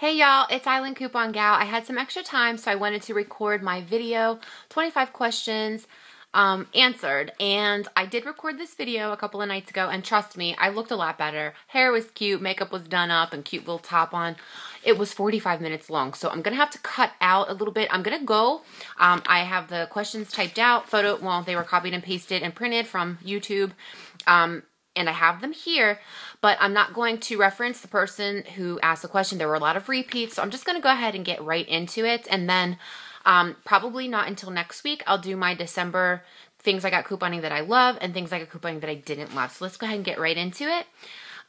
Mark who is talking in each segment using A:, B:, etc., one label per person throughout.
A: Hey y'all, it's Island Coupon Gal. I had some extra time, so I wanted to record my video, 25 questions um, answered. And I did record this video a couple of nights ago, and trust me, I looked a lot better. Hair was cute, makeup was done up, and cute little top on. It was 45 minutes long, so I'm gonna have to cut out a little bit. I'm gonna go. Um, I have the questions typed out, photo, well, they were copied and pasted and printed from YouTube. Um, and I have them here, but I'm not going to reference the person who asked the question. There were a lot of repeats, so I'm just going to go ahead and get right into it. And then um, probably not until next week, I'll do my December things I got couponing that I love and things I got couponing that I didn't love. So let's go ahead and get right into it.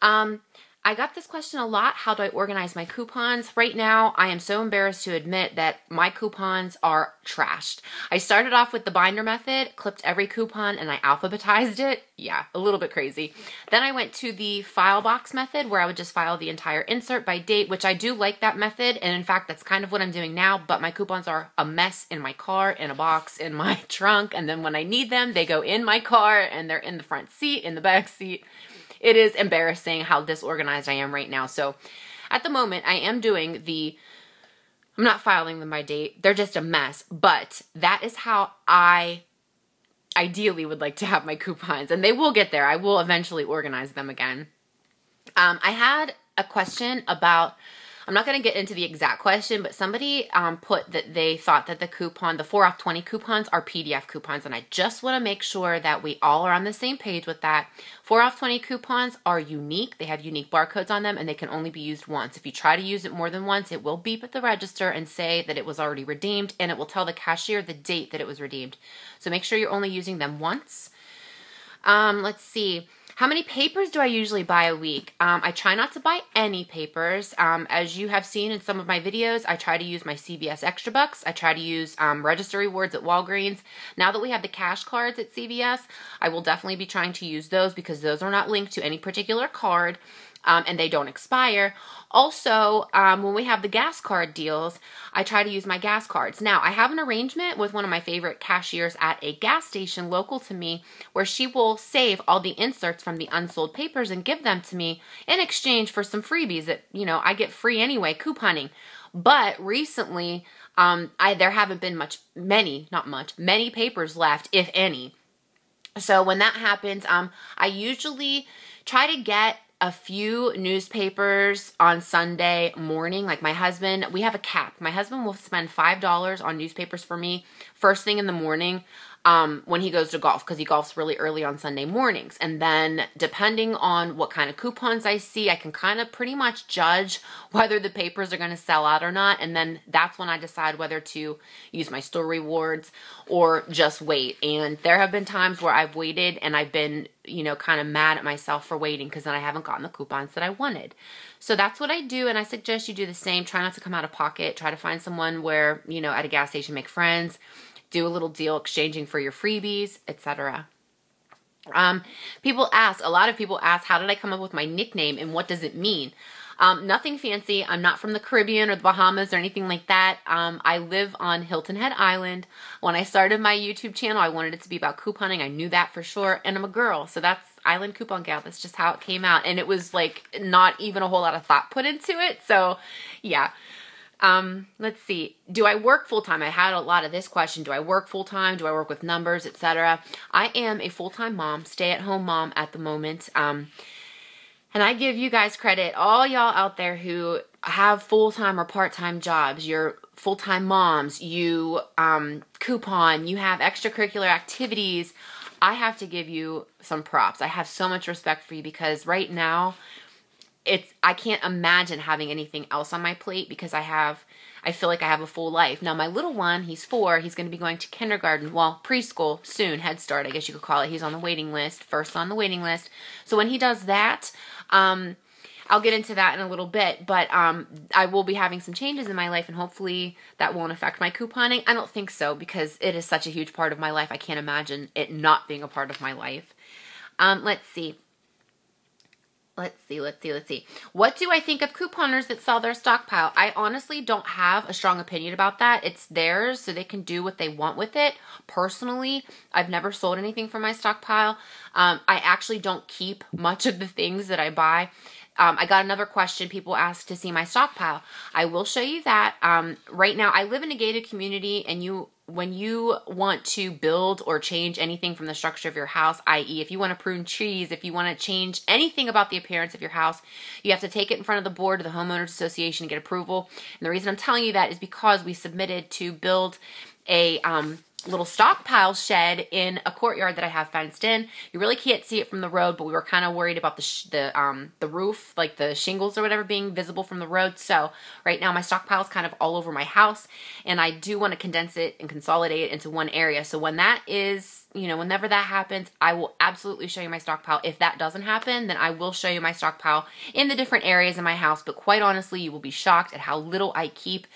A: Um, I got this question a lot. How do I organize my coupons? Right now, I am so embarrassed to admit that my coupons are trashed. I started off with the binder method, clipped every coupon, and I alphabetized it. Yeah, a little bit crazy. Then I went to the file box method where I would just file the entire insert by date, which I do like that method. And in fact, that's kind of what I'm doing now. But my coupons are a mess in my car, in a box, in my trunk. And then when I need them, they go in my car and they're in the front seat, in the back seat it is embarrassing how disorganized I am right now. So at the moment, I am doing the, I'm not filing them by date. They're just a mess. But that is how I ideally would like to have my coupons. And they will get there. I will eventually organize them again. Um, I had a question about I'm not going to get into the exact question, but somebody um, put that they thought that the coupon, the 4 off 20 coupons, are PDF coupons. And I just want to make sure that we all are on the same page with that. 4 off 20 coupons are unique. They have unique barcodes on them and they can only be used once. If you try to use it more than once, it will beep at the register and say that it was already redeemed and it will tell the cashier the date that it was redeemed. So make sure you're only using them once. Um, let's see. How many papers do I usually buy a week? Um, I try not to buy any papers. Um, as you have seen in some of my videos, I try to use my CVS Extra Bucks. I try to use um, register rewards at Walgreens. Now that we have the cash cards at CVS, I will definitely be trying to use those because those are not linked to any particular card um, and they don't expire. Also, um, when we have the gas card deals, I try to use my gas cards. Now, I have an arrangement with one of my favorite cashiers at a gas station local to me where she will save all the inserts from the unsold papers and give them to me in exchange for some freebies that, you know, I get free anyway, couponing. But recently, um, I there haven't been much, many, not much, many papers left, if any. So when that happens, um, I usually try to get a few newspapers on Sunday morning. Like my husband, we have a cap. My husband will spend $5 on newspapers for me first thing in the morning um, when he goes to golf because he golfs really early on Sunday mornings. And then, depending on what kind of coupons I see, I can kind of pretty much judge whether the papers are going to sell out or not. And then that's when I decide whether to use my store rewards or just wait. And there have been times where I've waited and I've been, you know, kind of mad at myself for waiting because then I haven't gotten the coupons that I wanted. So that's what I do, and I suggest you do the same. Try not to come out of pocket. Try to find someone where, you know, at a gas station, make friends do a little deal exchanging for your freebies, etc. Um, people ask, a lot of people ask, how did I come up with my nickname and what does it mean? Um, nothing fancy. I'm not from the Caribbean or the Bahamas or anything like that. Um, I live on Hilton Head Island. When I started my YouTube channel, I wanted it to be about couponing. I knew that for sure. And I'm a girl, so that's Island Coupon Gal. That's just how it came out. And it was like not even a whole lot of thought put into it. So, yeah. Um, let's see. Do I work full time? I had a lot of this question. Do I work full time? Do I work with numbers, etc.? I am a full time mom, stay at home mom at the moment. Um, and I give you guys credit, all y'all out there who have full time or part time jobs. You're full time moms. You um, coupon. You have extracurricular activities. I have to give you some props. I have so much respect for you because right now it's I can't imagine having anything else on my plate because I have I feel like I have a full life. Now my little one, he's 4, he's going to be going to kindergarten, well, preschool soon, head start, I guess you could call it. He's on the waiting list, first on the waiting list. So when he does that, um I'll get into that in a little bit, but um, I will be having some changes in my life, and hopefully that won't affect my couponing. I don't think so because it is such a huge part of my life. I can't imagine it not being a part of my life. Um, let's see. Let's see, let's see, let's see. What do I think of couponers that sell their stockpile? I honestly don't have a strong opinion about that. It's theirs, so they can do what they want with it. Personally, I've never sold anything from my stockpile. Um, I actually don't keep much of the things that I buy. um, I got another question. People asked to see my stockpile. I will show you that. Um, right now, I live in a gated community, and you when you want to build or change anything from the structure of your house, i.e., if you want to prune trees, if you want to change anything about the appearance of your house, you have to take it in front of the board of the homeowners association to get approval. And the reason I'm telling you that is because we submitted to build a um, little stockpile shed in a courtyard that I have fenced in. You really can't see it from the road, but we were kind of worried about the the um the roof, like the shingles or whatever being visible from the road. So, right now my stockpile is kind of all over my house, and I do want to condense it and consolidate it into one area. So when that is, you know, whenever that happens, I will absolutely show you my stockpile. If that doesn't happen, then I will show you my stockpile in the different areas in my house, but quite honestly, you will be shocked at how little I keep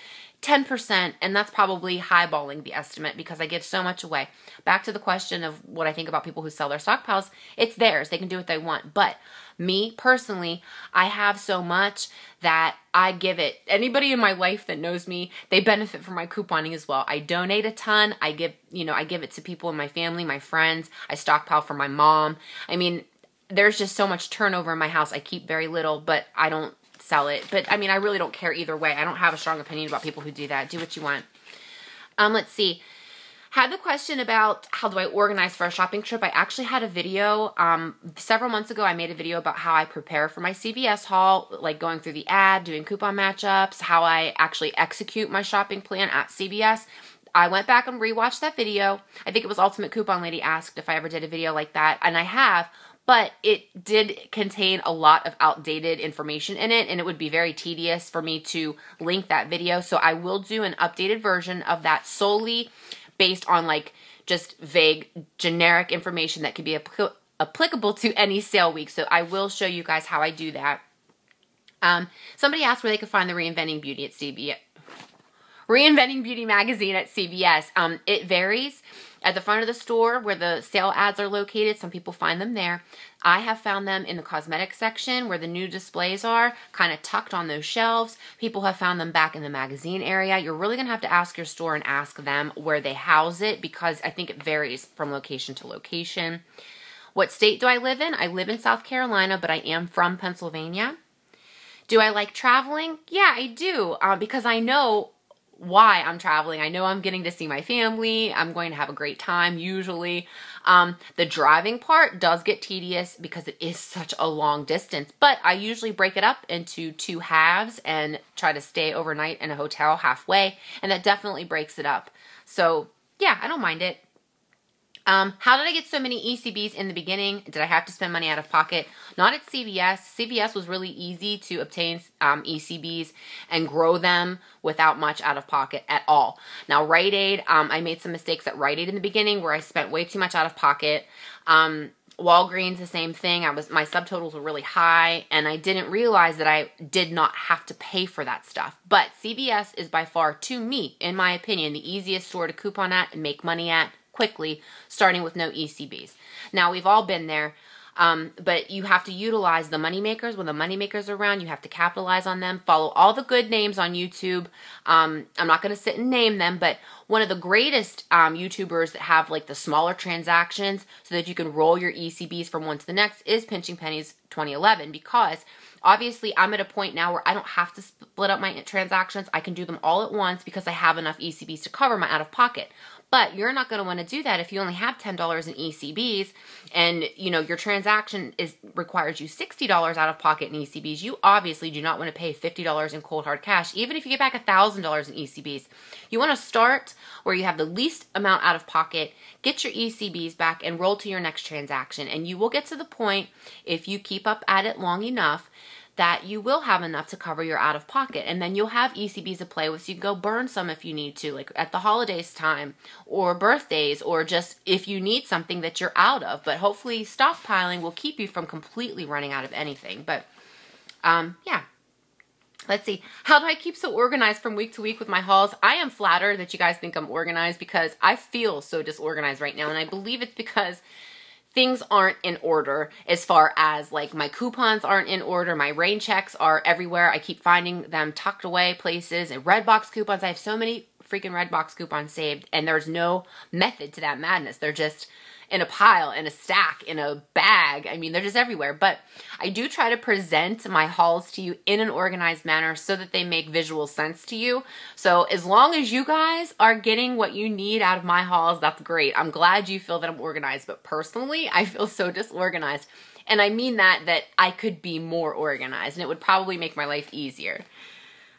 A: 10%, and that's probably highballing the estimate because I give so much away. Back to the question of what I think about people who sell their stockpiles, it's theirs. They can do what they want. But me personally, I have so much that I give it. Anybody in my life that knows me, they benefit from my couponing as well. I donate a ton. I give, you know, I give it to people in my family, my friends. I stockpile for my mom. I mean, there's just so much turnover in my house. I keep very little, but I don't sell it. But I mean, I really don't care either way. I don't have a strong opinion about people who do that. Do what you want. Um, let's see. Had the question about how do I organize for a shopping trip. I actually had a video um, several months ago. I made a video about how I prepare for my CVS haul, like going through the ad, doing coupon matchups, how I actually execute my shopping plan at CVS. I went back and rewatched that video. I think it was Ultimate Coupon Lady asked if I ever did a video like that, and I have but it did contain a lot of outdated information in it and it would be very tedious for me to link that video. So i will do an updated version of that solely based on like just vague generic information that could be apl- applicable to any sale week. So i will show you guys how i do that. Um, somebody asked where they could find the reinventing beauty at CVS reinventing beauty magazine at CVS. um, it varies at the front of the store where the sale ads are located, some people find them there. I have found them in the cosmetic section where the new displays are, kind of tucked on those shelves. People have found them back in the magazine area. You're really going to have to ask your store and ask them where they house it because I think it varies from location to location. What state do I live in? I live in South Carolina, but I am from Pennsylvania. Do I like traveling? Yeah, I do, uh, because I know why I'm traveling. I know I'm getting to see my family. I'm going to have a great time usually. Um, the driving part does get tedious because it is such a long distance, but I usually break it up into two halves and try to stay overnight in a hotel halfway, and that definitely breaks it up. So, yeah, I don't mind it. Um, how did I get so many ECBs in the beginning? Did I have to spend money out of pocket? Not at CVS. CVS was really easy to obtain um, ECBs and grow them without much out of pocket at all. Now, Rite Aid, um, I made some mistakes at Rite Aid in the beginning where I spent way too much out of pocket. Um, Walgreens, the same thing. I was my subtotals were really high, and I didn't realize that I did not have to pay for that stuff. But CVS is by far, to me, in my opinion, the easiest store to coupon at and make money at quickly, starting with no ECBs. Now, we've all been there. Um, but you have to utilize the money makers when the money makers are around. You have to capitalize on them. Follow all the good names on YouTube. Um, I'm not going to sit and name them, but one of the greatest um, YouTubers that have like the smaller transactions so that you can roll your ECBs from one to the next is Pinching Pennies 2011 because obviously I'm at a point now where I don't have to split up my transactions. I can do them all at once because I have enough ECBs to cover my out of pocket. But you're not going to want to do that if you only have $10 in ECBs and you know your transaction is requires you $60 out of pocket in ECBs. You obviously do not want to pay $50 in cold hard cash even if you get back $1,000 in ECBs. You want to start where you have the least amount out of pocket, get your ECBs back and roll to your next transaction and you will get to the point if you keep up at it long enough that you will have enough to cover your out of pocket. And then you'll have ECBs to play with. So you can go burn some if you need to, like at the holidays time or birthdays, or just if you need something that you're out of. But hopefully, stockpiling will keep you from completely running out of anything. But um, yeah. Let's see. How do I keep so organized from week to week with my hauls? I am flattered that you guys think I'm organized because I feel so disorganized right now. And I believe it's because things aren't in order as far as like my coupons aren't in order, my rain checks are everywhere. I keep finding them tucked away places and Redbox coupons. I have so many freaking Redbox coupons saved and there's no method to that madness. They're just in a pile, in a stack, in a bag. I mean, they're just everywhere. But I do try to present my hauls to you in an organized manner so that they make visual sense to you. So as long as you guys are getting what you need out of my hauls, that's great. I'm glad you feel that I'm organized. But personally, I feel so disorganized. And I mean that, that I could be more organized and it would probably make my life easier.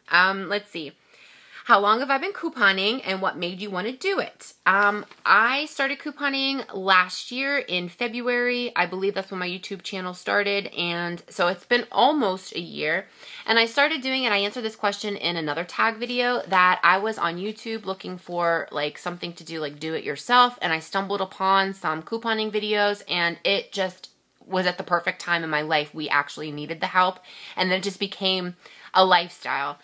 A: Um, let's see. How long have I been couponing and what made you want to do it? Um, I started couponing last year in February. I believe that's when my YouTube channel started. And so it's been almost a year. And I started doing it. I answered this question in another tag video that I was on YouTube looking for like something to do, like do it yourself. And I stumbled upon some couponing videos and it just was at the perfect time in my life. We actually needed the help. And then it just became a lifestyle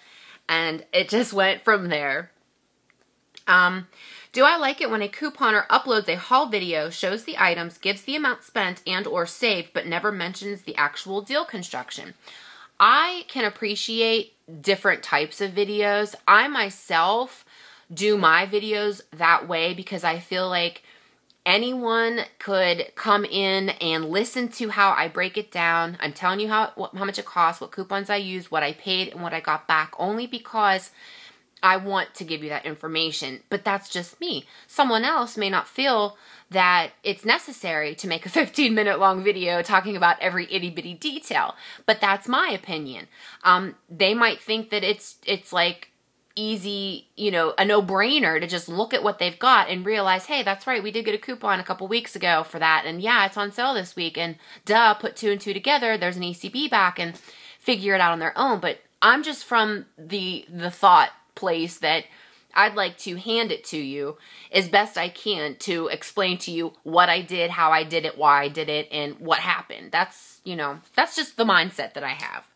A: and it just went from there. Um, do I like it when a couponer uploads a haul video, shows the items, gives the amount spent and or saved, but never mentions the actual deal construction? I can appreciate different types of videos. I myself do my videos that way because I feel like anyone could come in and listen to how I break it down. I'm telling you how how much it costs, what coupons I used, what I paid, and what I got back, only because I want to give you that information. But that's just me. Someone else may not feel that it's necessary to make a 15 minute long video talking about every itty bitty detail, but that's my opinion. Um, they might think that it's it's like easy, you know, a no-brainer to just look at what they've got and realize, hey, that's right, we did get a coupon a couple weeks ago for that, and yeah, it's on sale this week, and duh, put two and two together, there's an ECB back, and figure it out on their own. But I'm just from the the thought place that I'd like to hand it to you as best I can to explain to you what I did, how I did it, why I did it, and what happened. That's, you know, that's just the mindset that I have.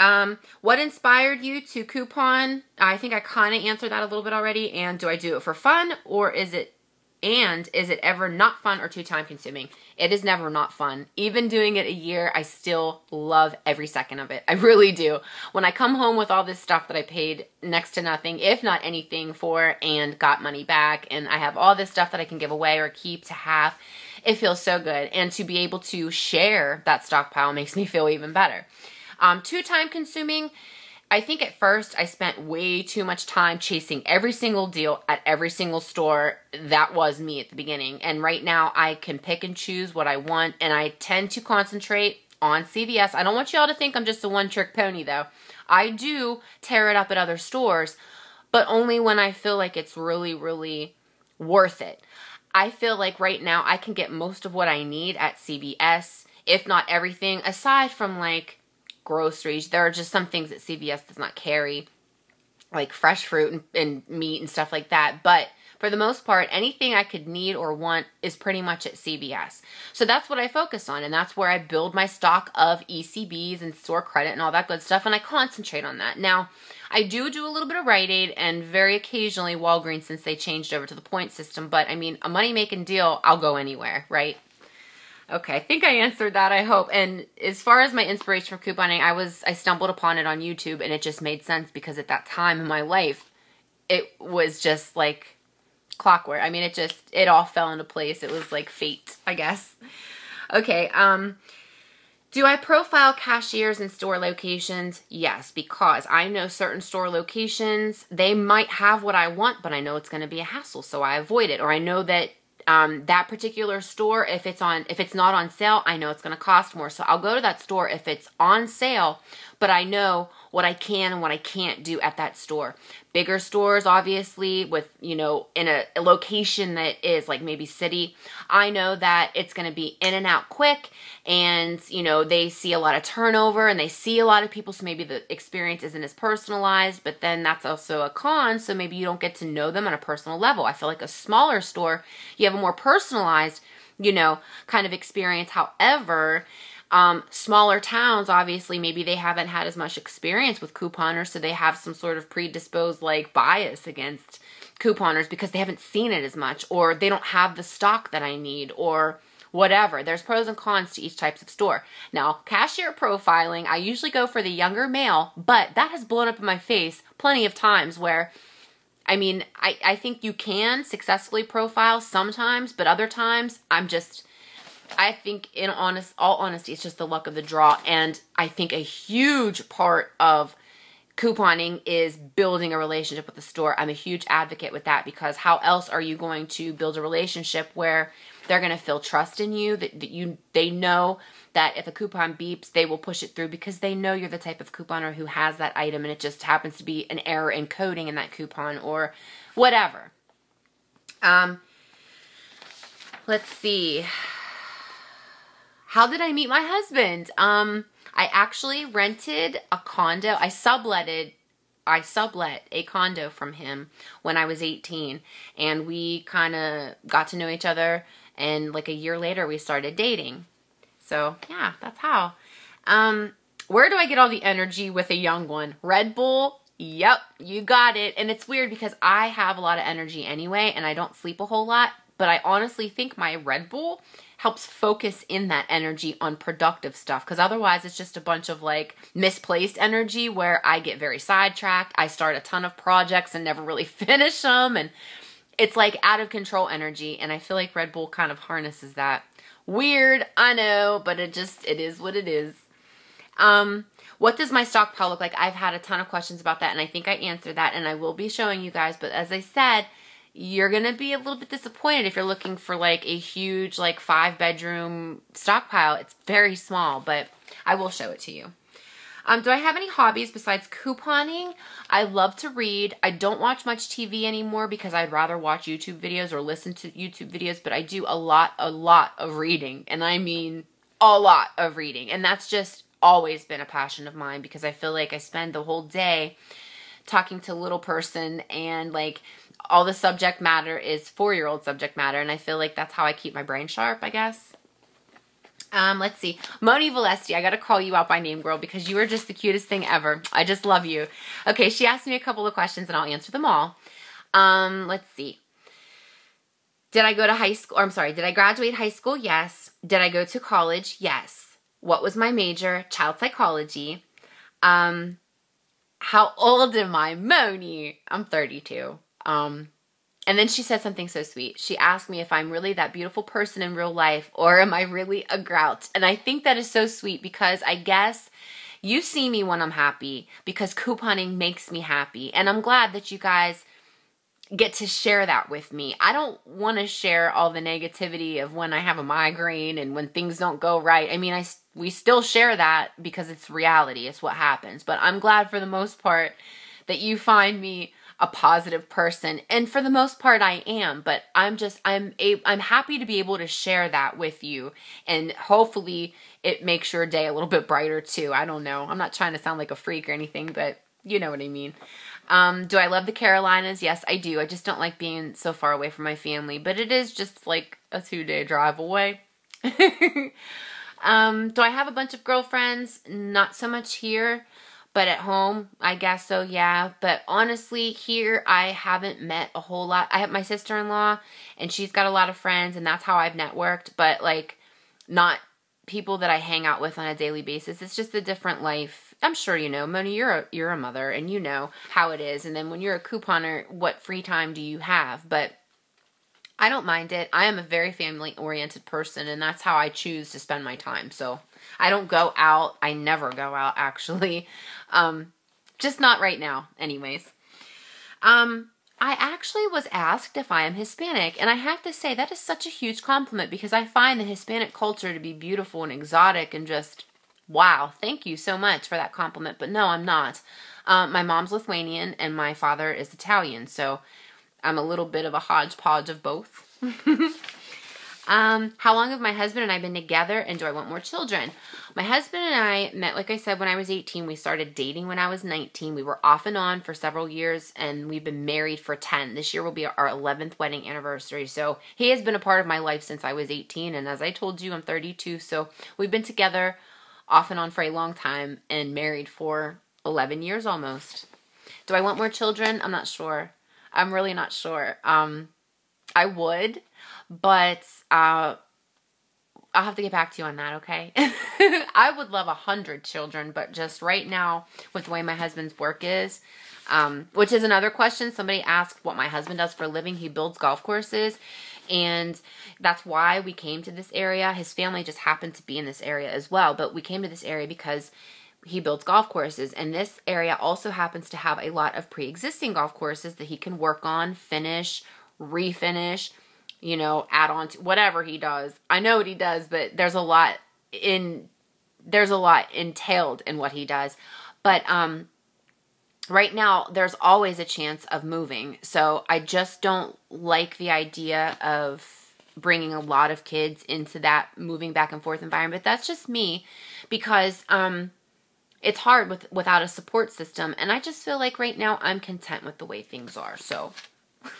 A: Um, what inspired you to coupon? I think I kind of answered that a little bit already. And do I do it for fun or is it, and is it ever not fun or too time consuming? It is never not fun. Even doing it a year, I still love every second of it. I really do. When I come home with all this stuff that I paid next to nothing, if not anything for, and got money back, and I have all this stuff that I can give away or keep to have, it feels so good. And to be able to share that stockpile makes me feel even better. Um, too time consuming. I think at first I spent way too much time chasing every single deal at every single store. That was me at the beginning. And right now I can pick and choose what I want and I tend to concentrate on CVS. I don't want y'all to think I'm just a one trick pony though. I do tear it up at other stores, but only when I feel like it's really, really worth it. I feel like right now I can get most of what I need at CVS, if not everything, aside from like groceries. There are just some things that CVS does not carry, like fresh fruit and, and meat and stuff like that. But for the most part, anything I could need or want is pretty much at CVS. So that's what I focus on, and that's where I build my stock of ECBs and store credit and all that good stuff, and I concentrate on that. Now, I do do a little bit of Rite Aid and very occasionally Walgreens since they changed over to the point system, but I mean, a money making deal, I'll go anywhere, right? Okay, I think I answered that, I hope. And as far as my inspiration for couponing, I was I stumbled upon it on YouTube and it just made sense because at that time in my life, it was just like clockwork. I mean, it just it all fell into place. It was like fate, I guess. Okay, um do I profile cashiers in store locations? Yes, because I know certain store locations, they might have what I want, but I know it's going to be a hassle, so I avoid it. Or I know that um, that particular store if it's on if it's not on sale i know it's going to cost more. So i'll go to that store if it's on sale but i know what i can and what i can't do at that store. Bigger stores obviously with you know in a, a location that is like maybe city i know that it's going to be in and out quick and you know they see a lot of turnover and they see a lot of people so maybe the experience isn't as personalized but then that's also a con so maybe you don't get to know them on a personal level. I feel like a smaller store you have a more personalized you know kind of experience. However um, smaller towns, obviously, maybe they haven't had as much experience with couponers, so they have some sort of predisposed like bias against couponers because they haven't seen it as much, or they don't have the stock that I need, or whatever. There's pros and cons to each types of store. Now, cashier profiling, I usually go for the younger male, but that has blown up in my face plenty of times where I mean, I, I think you can successfully profile sometimes, but other times I'm just I think in honest all honesty, it's just the luck of the draw. And I think a huge part of couponing is building a relationship with the store. I'm a huge advocate with that because how else are you going to build a relationship where they're going to feel trust in you that, that you they know that if a coupon beeps, they will push it through because they know you're the type of couponer who has that item and it just happens to be an error in coding in that coupon or whatever. Um let's see. How did I meet my husband? Um I actually rented a condo. I subletted I sublet a condo from him when I was 18 and we kind of got to know each other and like a year later we started dating. So, yeah, that's how. Um where do I get all the energy with a young one? Red Bull? Yep, you got it. And it's weird because I have a lot of energy anyway and I don't sleep a whole lot, but I honestly think my Red Bull helps focus in that energy on productive stuff because otherwise it's just a bunch of like misplaced energy where I get very sidetracked. I start a ton of projects and never really finish them and it's like out of control energy and I feel like Red Bull kind of harnesses that. Weird, I know, but it just it is what it is. Um what does my stockpile look like? I've had a ton of questions about that and I think I answered that and I will be showing you guys, but as I said, you're going to be a little bit disappointed if you're looking for like a huge like five bedroom stockpile. It's very small, but I will show it to you. Um, do I have any hobbies besides couponing? I love to read. I don't watch much TV anymore because I'd rather watch YouTube videos or listen to YouTube videos, but I do a lot, a lot of reading. And I mean a lot of reading. And that's just always been a passion of mine because I feel like I spend the whole day talking to little person and like all the subject matter is four year old subject matter, and I feel like that's how I keep my brain sharp, I guess. Um, let's see. Moni Valesti, I gotta call you out by name, girl, because you are just the cutest thing ever. I just love you. Okay, she asked me a couple of questions and I'll answer them all. Um, let's see. Did I go to high school? I'm sorry, did I graduate high school? Yes. Did I go to college? Yes. What was my major? Child psychology. Um, how old am I? Moni. I'm 32. Um, and then she said something so sweet. She asked me if I'm really that beautiful person in real life or am I really a grouch? And I think that is so sweet because I guess you see me when I'm happy because couponing makes me happy. And I'm glad that you guys get to share that with me. I don't want to share all the negativity of when I have a migraine and when things don't go right. I mean, I we still share that because it's reality. It's what happens. But I'm glad for the most part that you find me a positive person. And for the most part I am but I'm just I'm a, I'm happy to be able to share that with you. And hopefully it makes your day a little bit brighter too. I don't know. I'm not trying to sound like a freak or anything but you know what I mean. Um, do I love the Carolinas? Yes I do. I just don't like being so far away from my family but it is just like a two day drive away. Um, do I have a bunch of girlfriends? Not so much here but at home, I guess so, yeah. But honestly, here I haven't met a whole lot. I have my sister in law, and she's got a lot of friends, and that's how I've networked, but like not people that I hang out with on a daily basis. It's just a different life. I'm sure you know, Moni, you're a you're a mother and you know how it is. And then when you're a couponer, what free time do you have? But I don't mind it. I am a very family oriented person and that's how I choose to spend my time. So I don't go out. I never go out actually. Um, just not right now, anyways. Um, I actually was asked if I am Hispanic, and I have to say that is such a huge compliment because I find the Hispanic culture to be beautiful and exotic and just wow. Thank you so much for that compliment. But no, I'm not. Um, my mom's Lithuanian and my father is Italian, so I'm a little bit of a hodgepodge of both. Um, how long have my husband and I been together and do I want more children? My husband and I met, like I said, when I was 18. We started dating when I was 19. We were off and on for several years and we've been married for 10. This year will be our 11th wedding anniversary. So he has been a part of my life since I was 18. And as I told you, I'm 32. So we've been together off and on for a long time and married for 11 years almost. Do I want more children? I'm not sure. I'm really not sure. Um, I would but uh, I'll have to get back to you on that, okay? I would love a hundred children, but just right now, with the way my husband's work is, um, which is another question. Somebody asked what my husband does for a living. He builds golf courses, and that's why we came to this area. His family just happened to be in this area as well, but we came to this area because he builds golf courses, and this area also happens to have a lot of pre existing golf courses that he can work on, finish, refinish, you know, add on to whatever he does. I know what he does, but there's a lot in there's a lot entailed in what he does. But um right now there's always a chance of moving. So I just don't like the idea of bringing a lot of kids into that moving back and forth environment. That's just me because um it's hard with without a support system and I just feel like right now I'm content with the way things are. So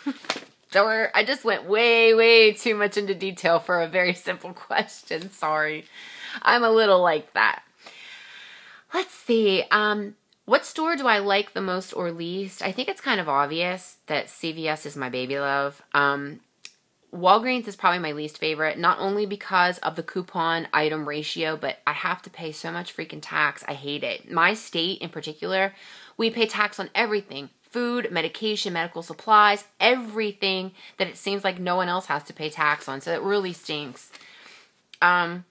A: so I just went way way too much into detail for a very simple question. Sorry. I'm a little like that. Let's see. Um what store do I like the most or least? I think it's kind of obvious that CVS is my baby love. Um, Walgreens is probably my least favorite, not only because of the coupon item ratio, but I have to pay so much freaking tax. I hate it. My state in particular, we pay tax on everything food, medication, medical supplies, everything that it seems like no one else has to pay tax on. So it really stinks. Um,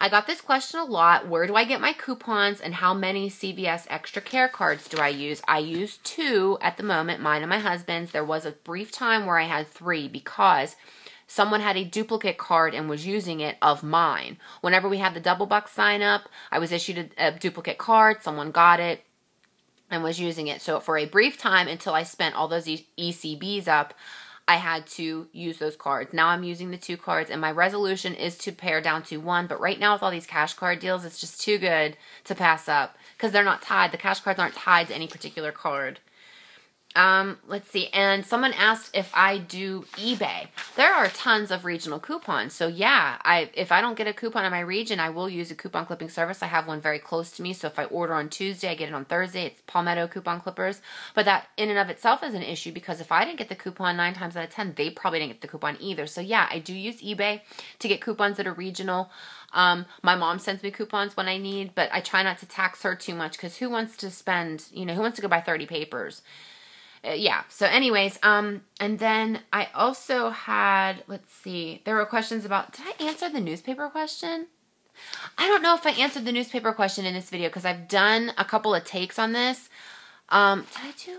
A: I got this question a lot. Where do I get my coupons and how many CVS extra care cards do I use? I use two at the moment, mine and my husband's. There was a brief time where I had three because someone had a duplicate card and was using it of mine. Whenever we had the double buck sign up, I was issued a, a duplicate card, someone got it and was using it. So for a brief time until I spent all those ECBs up, I had to use those cards. Now I'm using the two cards, and my resolution is to pare down to one. But right now, with all these cash card deals, it's just too good to pass up because they're not tied. The cash cards aren't tied to any particular card. Um, let's see. And someone asked if I do eBay. There are tons of regional coupons. So yeah, I if I don't get a coupon in my region, I will use a coupon clipping service. I have one very close to me. So if I order on Tuesday, I get it on Thursday. It's Palmetto coupon clippers. But that in and of itself is an issue because if I didn't get the coupon nine times out of ten, they probably didn't get the coupon either. So yeah, I do use eBay to get coupons that are regional. Um, my mom sends me coupons when I need, but I try not to tax her too much because who wants to spend, you know, who wants to go buy 30 papers? Uh, yeah. So, anyways, um, and then I also had, let's see, there were questions about. Did I answer the newspaper question? I don't know if I answered the newspaper question in this video because I've done a couple of takes on this. Um, did I do?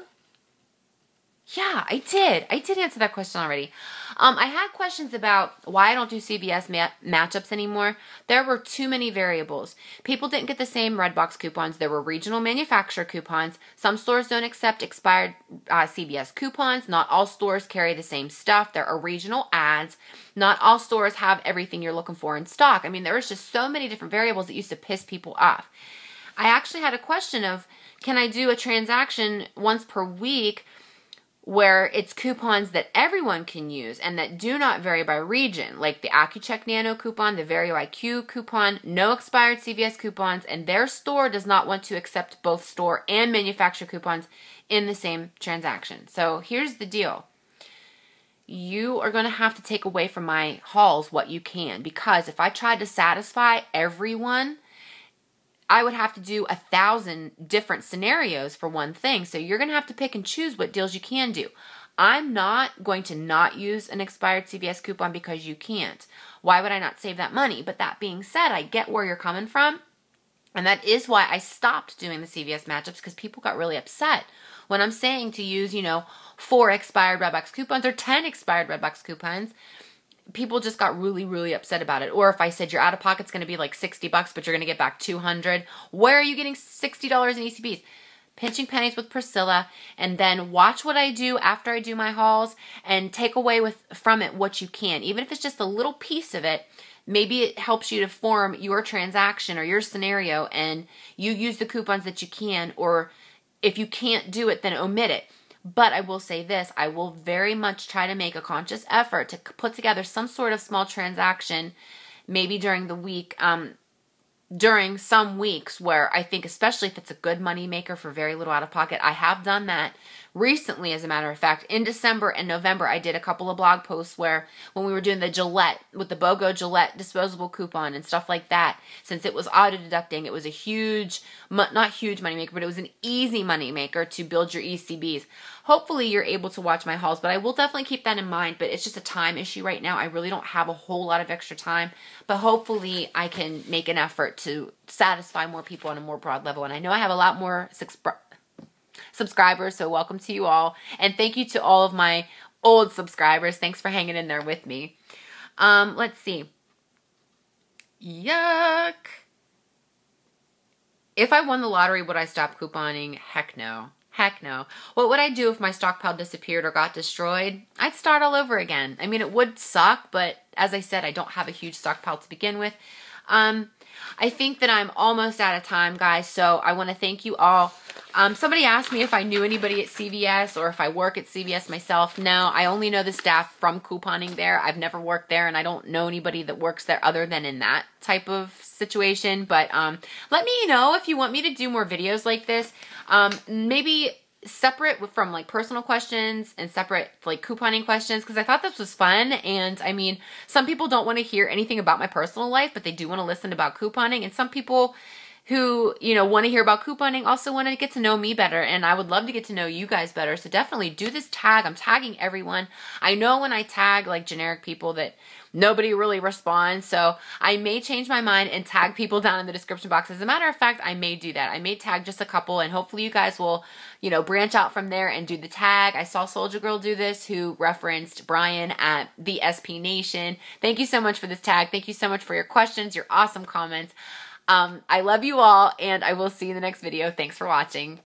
A: Yeah, I did. I did answer that question already. Um, I had questions about why I don't do CVS ma- matchups anymore. There were too many variables. People didn't get the same Redbox coupons. There were regional manufacturer coupons. Some stores don't accept expired uh, CVS coupons. Not all stores carry the same stuff. There are regional ads. Not all stores have everything you're looking for in stock. I mean, there was just so many different variables that used to piss people off. I actually had a question of can I do a transaction once per week? Where it's coupons that everyone can use and that do not vary by region, like the Accu-Chek Nano coupon, the Verio IQ coupon, no expired CVS coupons, and their store does not want to accept both store and manufacturer coupons in the same transaction. So here's the deal. You are going to have to take away from my hauls what you can because if I tried to satisfy everyone, I would have to do a thousand different scenarios for one thing. So you're going to have to pick and choose what deals you can do. I'm not going to not use an expired CVS coupon because you can't. Why would I not save that money? But that being said, I get where you're coming from. And that is why I stopped doing the CVS matchups because people got really upset when I'm saying to use, you know, four expired Redbox coupons or 10 expired Redbox coupons people just got really really upset about it. Or if i said your out of pocket's going to be like 60 bucks but you're going to get back 200 where are you getting $60 in ecbs pinching pennies with priscilla and then watch what i do after i do my hauls and take away with from it what you can. Even if it's just a little piece of it maybe it helps you to form your transaction or your scenario and you use the coupons that you can or if you can't do it then omit it but I will say this I will very much try to make a conscious effort to put together some sort of small transaction, maybe during the week, um, during some weeks where I think, especially if it's a good money maker for very little out of pocket, I have done that recently, as a matter of fact, in December and November, I did a couple of blog posts where when we were doing the Gillette with the BOGO Gillette disposable coupon and stuff like that, since it was auto deducting, it was a huge, not huge money maker, but it was an easy money maker to build your ECBs. Hopefully, you're able to watch my hauls, but I will definitely keep that in mind. But it's just a time issue right now. I really don't have a whole lot of extra time, but hopefully, I can make an effort to satisfy more people on a more broad level. And I know I have a lot more subscribers, so welcome to you all. And thank you to all of my old subscribers. Thanks for hanging in there with me. Um, let's see. Yuck. If I won the lottery, would I stop couponing? Heck no. Heck no. What would I do if my stockpile disappeared or got destroyed? I'd start all over again. I mean, it would suck, but as I said, I don't have a huge stockpile to begin with. Um, I think that I'm almost out of time, guys, so I want to thank you all. Um, somebody asked me if I knew anybody at CVS or if I work at CVS myself. No, I only know the staff from couponing there. I've never worked there, and I don't know anybody that works there other than in that type of situation. But um, let me know if you want me to do more videos like this. Um, maybe separate from like personal questions and separate like couponing questions because I thought this was fun. And I mean, some people don't want to hear anything about my personal life, but they do want to listen about couponing. And some people who, you know, want to hear about couponing also want to get to know me better. And I would love to get to know you guys better. So definitely do this tag. I'm tagging everyone. I know when I tag like generic people that nobody really responds. So I may change my mind and tag people down in the description box. As a matter of fact, I may do that. I may tag just a couple and hopefully you guys will, you know, branch out from there and do the tag. I saw Soldier Girl do this who referenced Brian at the SP Nation. Thank you so much for this tag. Thank you so much for your questions, your awesome comments. Um, I love you all, and I will see you in the next video. Thanks for watching.